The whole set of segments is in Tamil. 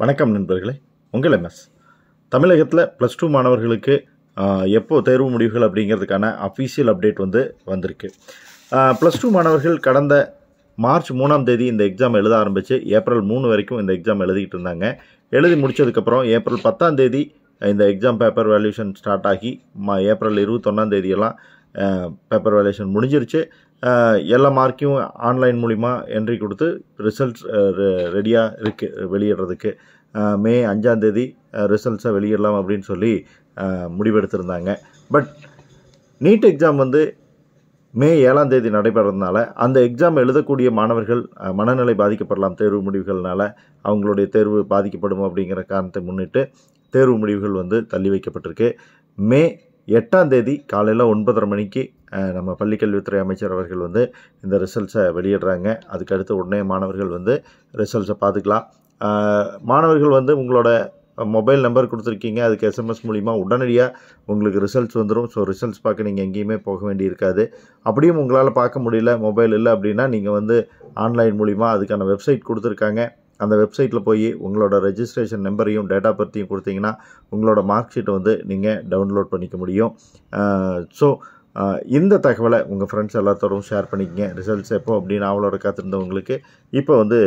வணக்கம் நண்பர்களே. உங்கள் எம்எஸ் தமிழகத்தில் ப்ளஸ் டூ மாணவர்களுக்கு எப்போது எப்போ தேர்வு முடிவுகள் அப்படிங்கிறதுக்கான அஃபீஷியல் அப்டேட் வந்து வந்திருக்கு. ப்ளஸ் டூ மாணவர்கள் கடந்த மார்ச் மூணாம் தேதி இந்த எக்ஸாம் எழுத ஆரம்பித்து ஏப்ரல் மூணு வரைக்கும் இந்த எக்ஸாம் எழுதிக்கிட்டு இருந்தாங்க. எழுதி முடிச்சதுக்கப்புறம் ஏப்ரல் பத்தாம் தேதி இந்த எக்ஸாம் பேப்பர் வேல்யூஷன் ஸ்டார்ட் ஆகி மா ஏப்ரல் இருபத்தொன்னாம் தேதியெல்லாம் பேப்பர் வேல்யூஷன் முடிஞ்சிருச்சு. எல்லா மார்க்கையும் ஆன்லைன் மூலிமா என்ட்ரி கொடுத்து ரிசல்ட்ஸ் ரெடியாக இருக்குது வெளியிடுறதுக்கு. மே அஞ்சாந்தேதி ரிசல்ட்ஸை வெளியிடலாம் அப்படின்னு சொல்லி முடிவெடுத்திருந்தாங்க. பட் நீட் எக்ஸாம் வந்து மே ஏழாம் தேதி நடைபெறதுனால அந்த எக்ஸாம் எழுதக்கூடிய மாணவர்கள் மனநிலை பாதிக்கப்படலாம் தேர்வு முடிவுகள்னால அவங்களுடைய தேர்வு பாதிக்கப்படும் அப்படிங்கிற காரணத்தை முன்னிட்டு தேர்வு முடிவுகள் வந்து தள்ளி வைக்கப்பட்டிருக்கு. மே எட்டாம் தேதி காலையில் ஒன்பதரை மணிக்கு நம்ம பள்ளிக்கல்வித்துறை அமைச்சர் அவர்கள் வந்து இந்த ரிசல்ட்ஸை வெளியிடுறாங்க. அதுக்கடுத்து உடனே மாணவர்கள் வந்து ரிசல்ட்ஸை பார்த்துக்கலாம். மாணவர்கள் வந்து உங்களோட மொபைல் நம்பர் கொடுத்துருக்கீங்க. அதுக்கு எஸ்எம்எஸ் மூலிமா உடனடியாக உங்களுக்கு ரிசல்ட்ஸ் வந்துடும் ஸோ ரிசல்ட்ஸ் பார்க்க நீங்கள் எங்கேயுமே போக வேண்டியிருக்காது அப்படியும் உங்களால் பார்க்க முடியல மொபைல் இல்லை அப்படின்னா நீங்கள் வந்து ஆன்லைன் மூலிமா அதுக்கான வெப்சைட் கொடுத்துருக்காங்க. அந்த வெப்சைட்டில் போய் உங்களோட ரெஜிஸ்ட்ரேஷன் நம்பரையும் டேட்டா பற்றியும் கொடுத்தீங்கன்னா உங்களோட மார்க் ஷீட்டை வந்து நீங்கள் டவுன்லோட் பண்ணிக்க முடியும். ஸோ இந்த தகவலை உங்கள் ஃப்ரெண்ட்ஸ் எல்லாத்தோடும் ஷேர் பண்ணிக்கங்க. ரிசல்ட்ஸ் எப்போ அப்படின்னு அவளோட காத்திருந்தவங்களுக்கு இப்போ வந்து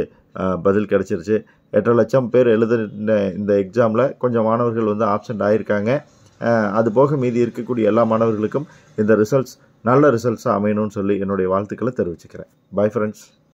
பதில் கிடச்சிருச்சு. எட்டரை லட்சம் பேர் எழுதின இந்த எக்ஸாமில் கொஞ்சம் மாணவர்கள் வந்து ஆப்சண்ட் ஆகியிருக்காங்க அது போக மீதி இருக்கக்கூடிய எல்லா மாணவர்களுக்கும் இந்த ரிசல்ட்ஸ் நல்ல ரிசல்ட்ஸாக அமையணும்னு சொல்லி என்னுடைய வாழ்த்துக்களை தெரிவிச்சுக்கிறேன். Bye friends